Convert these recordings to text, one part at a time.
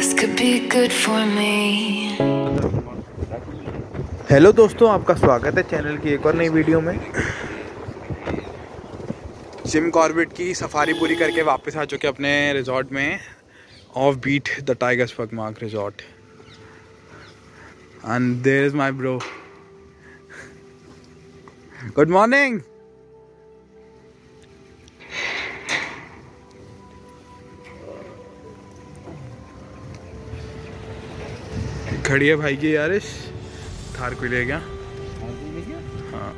This could be good for me. Hello दोस्तों, आपका स्वागत है चैनल की एक और नई वीडियो में। जिम कॉर्बेट की सफारी पूरी करके वापस आ चुके अपने रिजॉर्ट में off beat the tigers pugmark resort and there is my bro good morning खड़ी है भाई की यारिश। थार को ले गया। हाँ।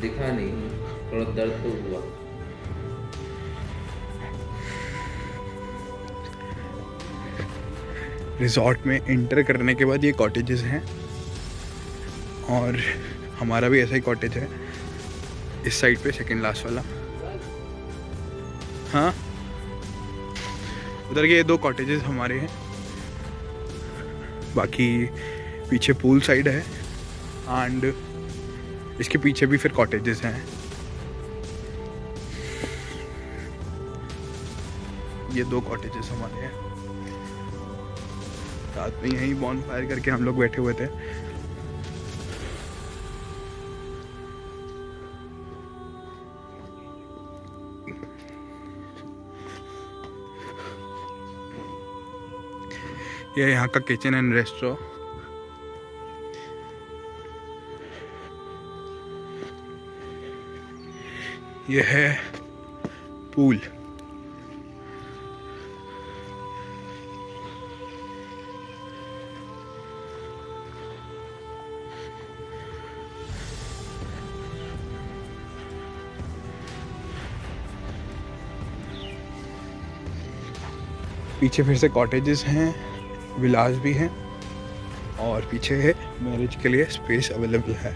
दिखा नहीं थोड़ा दर्द तो हुआ। रिजॉर्ट में इंटर करने के बाद ये कॉटेजेस हैं। और हमारा भी ऐसा ही कॉटेज है। इस साइड पे सेकंड लास्ट वाला। हाँ। उधर के ये दो कॉटेजेस हमारे हैं। बाकी पीछे पूल साइड है एंड इसके पीछे भी फिर कॉटेजेस हैं। ये दो कॉटेजेस हमारे हैं। रात में यहीं बॉन फायर करके हम लोग बैठे हुए थे। ये यहाँ का किचन एंड रेस्टोरेंट यह है पूल पीछे फिर से कॉटेजेस हैं। विलास भी हैं और पीछे है मैरिज के लिए स्पेस अवेलेबल है।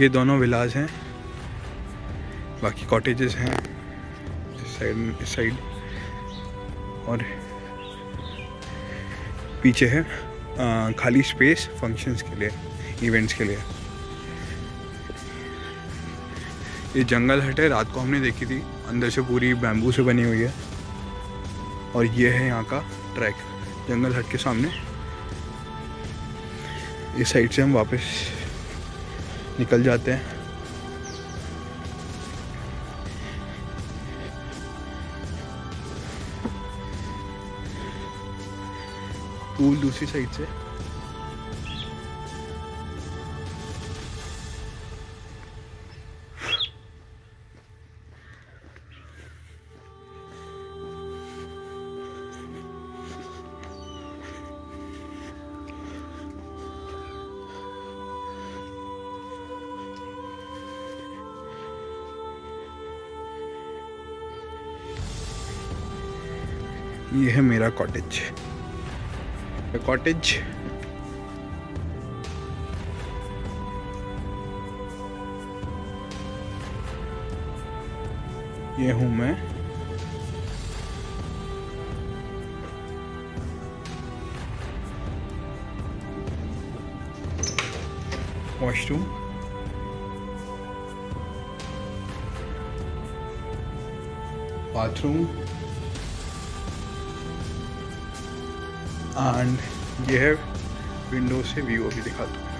ये दोनों विलास हैं। बाकी कॉटेजेस हैं इस साइड इस साइड और पीछे है खाली स्पेस फ़ंक्शंस के लिए इवेंट्स के लिए। ये जंगल हट है, रात को हमने देखी थी। अंदर से पूरी बैम्बू से बनी हुई है। और ये है यहाँ का ट्रैक, जंगल हट के सामने। इस साइड से हम वापस निकल जाते हैं। पूल दूसरी साइड से। ये है मेरा कॉटेज। कॉटेज। ये हूँ मैं। वॉशरूम बाथरूम एंड ये है विंडो से व्यू अभी दिखाता हूँ।